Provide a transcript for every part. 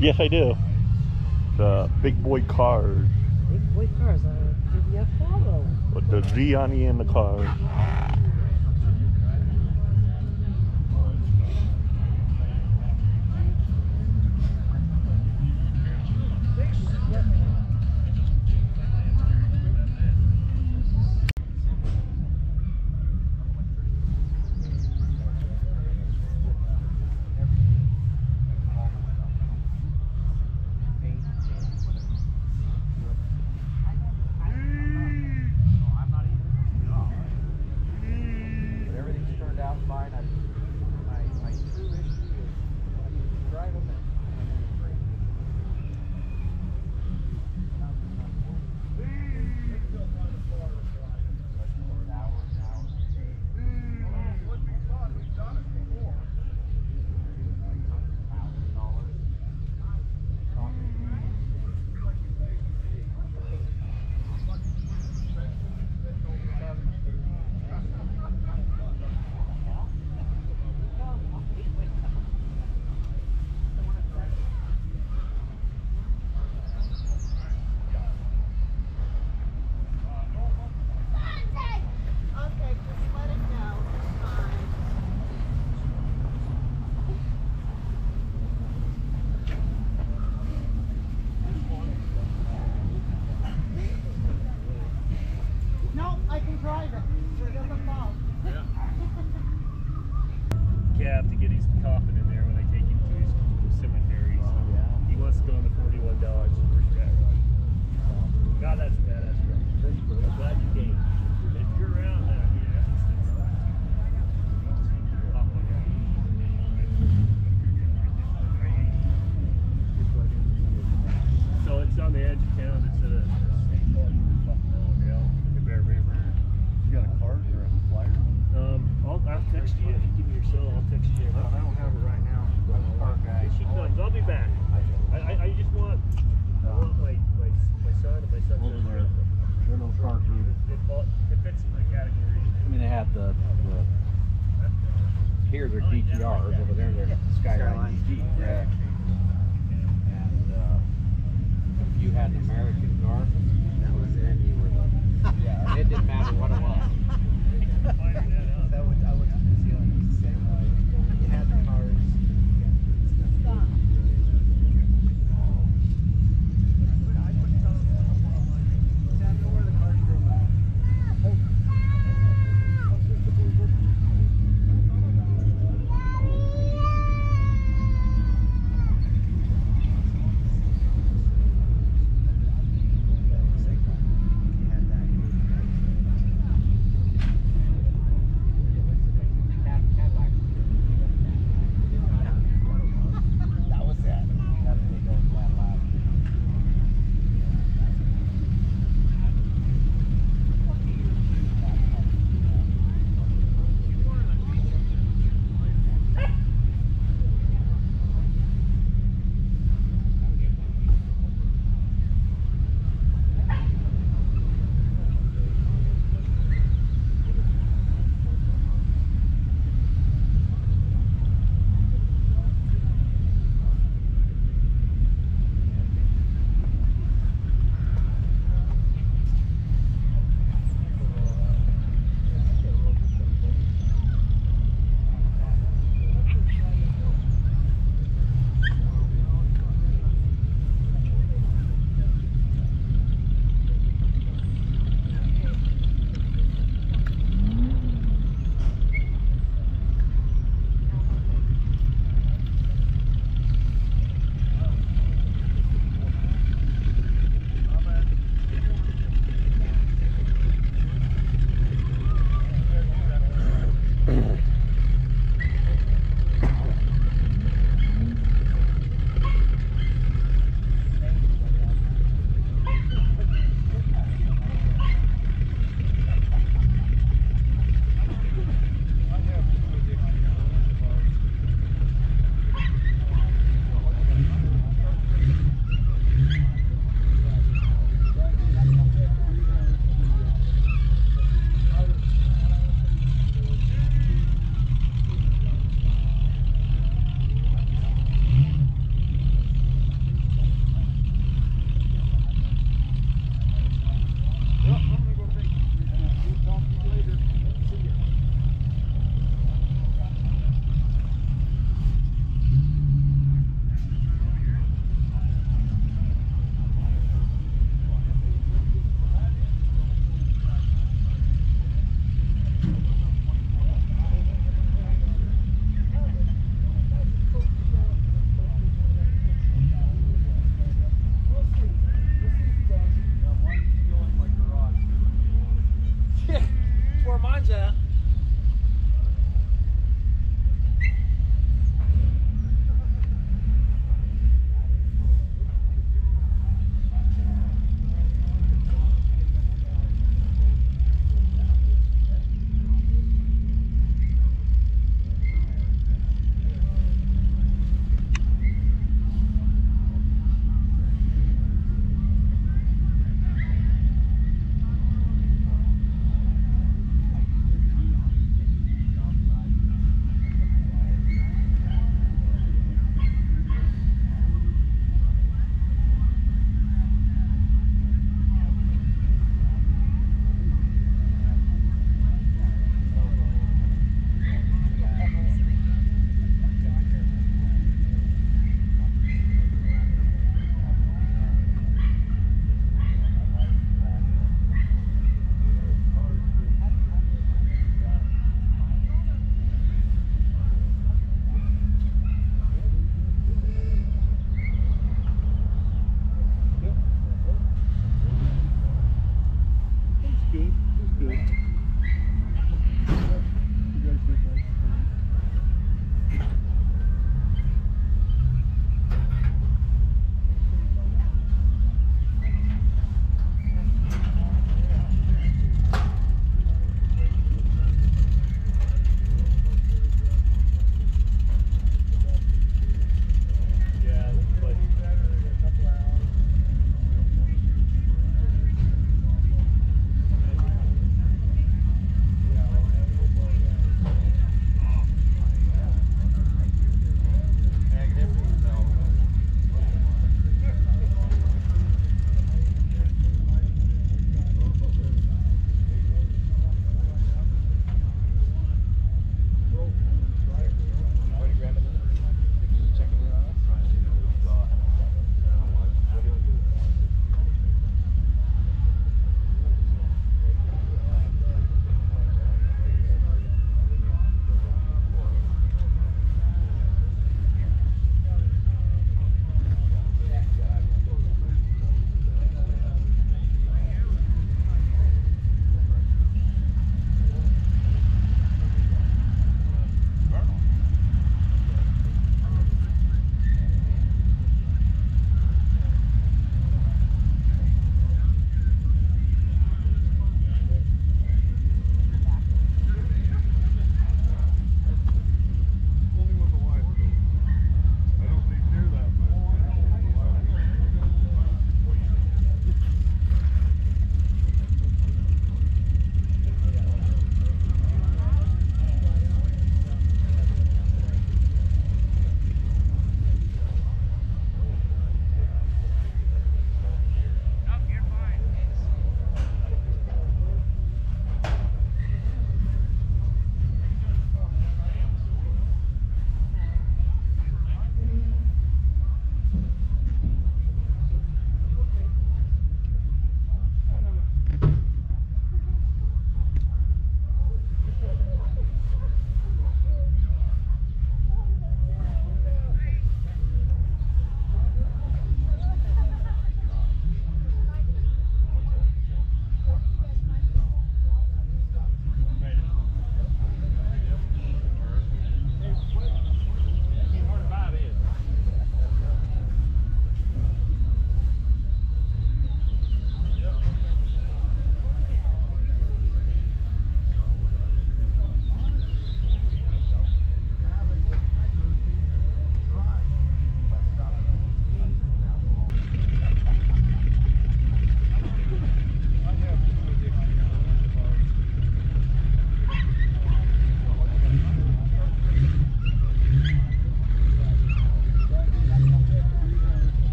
Yes, I do. The big boy cars. Big boy cars. Uh, give you a follow. With the Gianni in the cars. here they're DTRs, over there they're Skyline GT. Yeah. And uh, if you had an American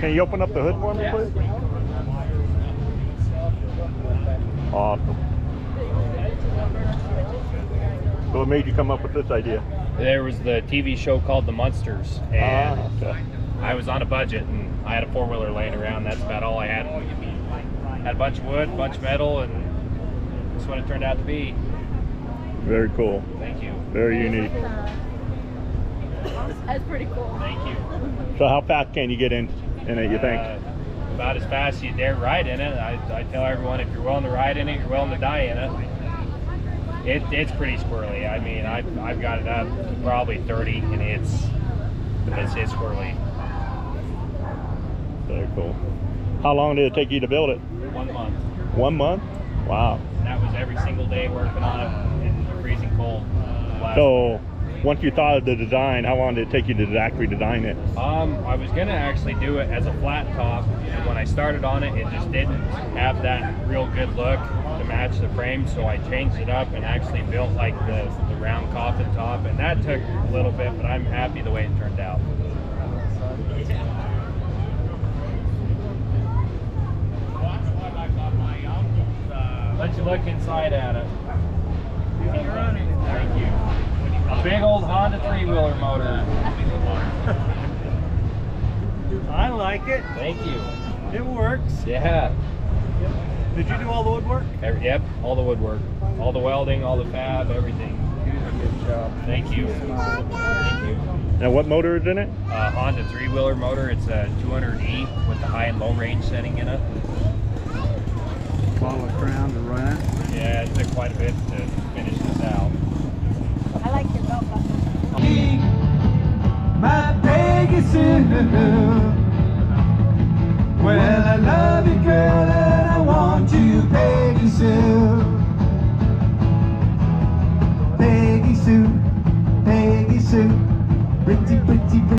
Can you open up the hood for me, please? Awesome. So what made you come up with this idea? There was the TV show called The Munsters, and Ah, okay. I was on a budget, and I had a four wheeler laying around. That's about all I had. Had a bunch of wood, bunch of metal, and that's what it turned out to be. Very cool. Thank you. Very unique. That's pretty cool. Thank you. So how fast can you get in, in it, you think? Uh, about as fast as you dare ride in it. I, I tell everyone if you're willing to ride in it, you're willing to die in it. It, it's pretty squirrely. I mean, I've, I've got it up probably 30, and it's it's, it's squirrely. Very cool. How long did it take you to build it? One month. One month? Wow. That was every single day working on it in the freezing cold. Last So once you thought of the design, how long did it take you to actually design it? Um, I was gonna actually do it as a flat top, and when I started on it, it just didn't have that real good look to match the frame. So I changed it up and actually built like the, the round coffin top, and that took a little bit, but I'm happy the way it turned out. Let you look inside at it. Thank you. A big old Honda three-wheeler motor. I like it. Thank you. It works. Yeah. Did you do all the woodwork? Every, yep, all the woodwork, all the welding, all the fab, everything. Good job. Thank you. Thank you. Now what motor is in it? Uh, Honda three-wheeler motor. It's a 200E with the high and low range setting in it. Follow crown to run it. Yeah, it took quite a bit to finish this out. I like your belt buckle walking my Sue. Well, I love you, girl, and I want you, Peggy Sue. Peggy Sue, Peggy Sue, pretty, pretty, pretty.